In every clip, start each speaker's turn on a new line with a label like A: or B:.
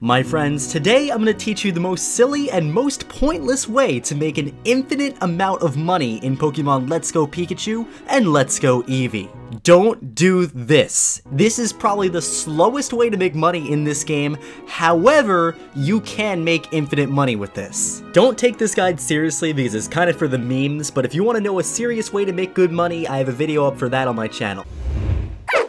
A: My friends, today I'm going to teach you the most silly and most pointless way to make an infinite amount of money in Pokemon Let's Go Pikachu and Let's Go Eevee. Don't do this. This is probably the slowest way to make money in this game, however, you can make infinite money with this. Don't take this guide seriously because it's kind of for the memes, but if you want to know a serious way to make good money, I have a video up for that on my channel.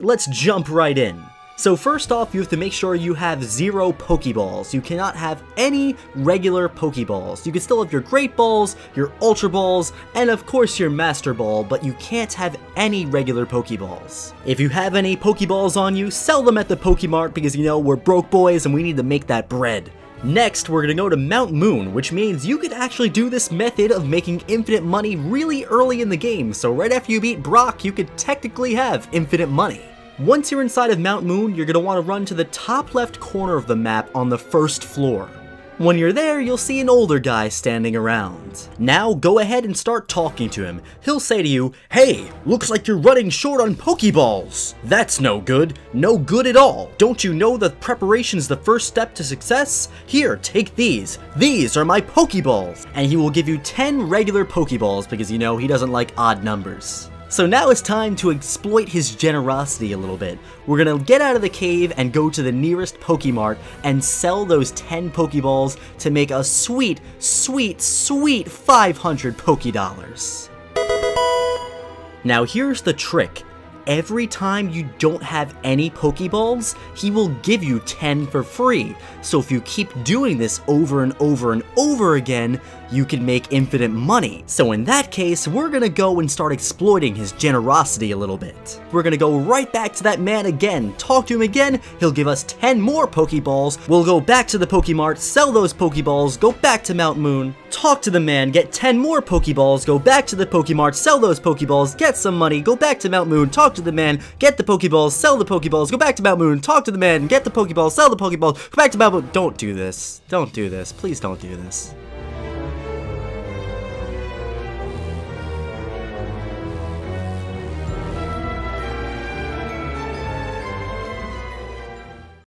A: Let's jump right in. So first off, you have to make sure you have zero Pokeballs. You cannot have any regular Pokeballs. You can still have your Great Balls, your Ultra Balls, and of course your Master Ball, but you can't have any regular Pokeballs. If you have any Pokeballs on you, sell them at the Pokemart because you know, we're broke boys and we need to make that bread. Next, we're gonna go to Mount Moon, which means you could actually do this method of making infinite money really early in the game, so right after you beat Brock, you could technically have infinite money. Once you're inside of Mount Moon, you're going to want to run to the top left corner of the map on the first floor. When you're there, you'll see an older guy standing around. Now, go ahead and start talking to him. He'll say to you, Hey, looks like you're running short on Pokeballs. That's no good. No good at all. Don't you know that preparation's the first step to success? Here, take these. These are my Pokeballs. And he will give you 10 regular Pokeballs because, you know, he doesn't like odd numbers. So now it's time to exploit his generosity a little bit. We're gonna get out of the cave and go to the nearest Pokemart and sell those 10 Pokeballs to make a sweet, sweet, sweet 500 Pokedollars. Now here's the trick every time you don't have any Pokeballs, he will give you 10 for free. So if you keep doing this over and over and over again, you can make infinite money. So in that case, we're gonna go and start exploiting his generosity a little bit. We're gonna go right back to that man again, talk to him again, he'll give us 10 more Pokeballs, we'll go back to the Pokemart, sell those Pokeballs, go back to Mount Moon, talk to the man, get 10 more Pokeballs, go back to the Pokemart, sell those Pokeballs, get some money, go back to Mount Moon, talk to the man, get the Pokeballs, sell the Pokeballs, go back to Mount Moon, talk to the man, get the Pokeballs, sell the Pokeballs, go back to Mount Moon. Don't do this. Don't do this. Please don't do this.